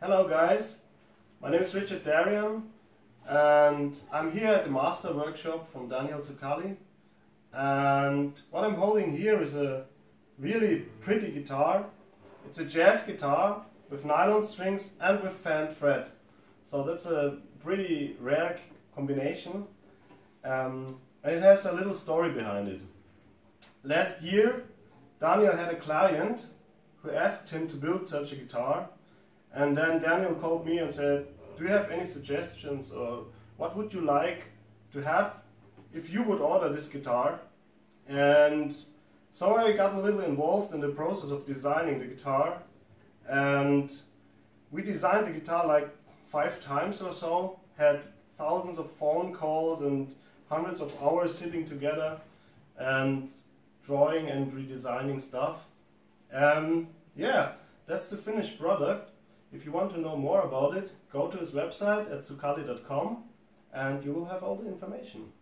Hello guys, my name is Richard Darian and I'm here at the master workshop from Daniel Zucali and what I'm holding here is a really pretty guitar. It's a jazz guitar with nylon strings and with fan fret. So that's a pretty rare combination um, and it has a little story behind it. Last year Daniel had a client who asked him to build such a guitar and then Daniel called me and said, do you have any suggestions or what would you like to have if you would order this guitar? And so I got a little involved in the process of designing the guitar and we designed the guitar like five times or so, had thousands of phone calls and hundreds of hours sitting together and drawing and redesigning stuff. And yeah, that's the finished product. If you want to know more about it, go to his website at zucali.com and you will have all the information.